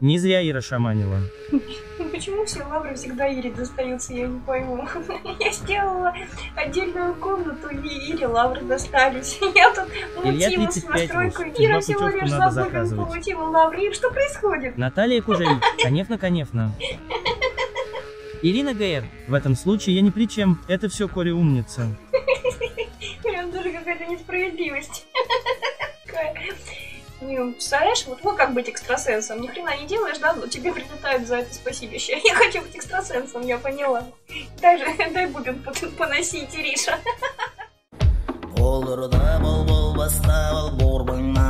Не зря Ира шаманила. Ну почему все лавры всегда Ире достаются, я не пойму. Я сделала отдельную комнату, и Ире лавры достались. Я тут мутила с 35 настройкой. Ира всего лишь заказывать. получила лавры. Что происходит? Наталья Кужель. Конечно, конечно. Ирина ГР. В этом случае я ни при чем. Это все Коля умница. Блин, даже какая-то несправедливость. Какая. Не, представляешь, вот вы как быть экстрасенсом, ни хрена не делаешь, да, но тебе прилетают за это спасибище. Я хочу быть экстрасенсом, я поняла. Дай же, дай будем поносить, берейін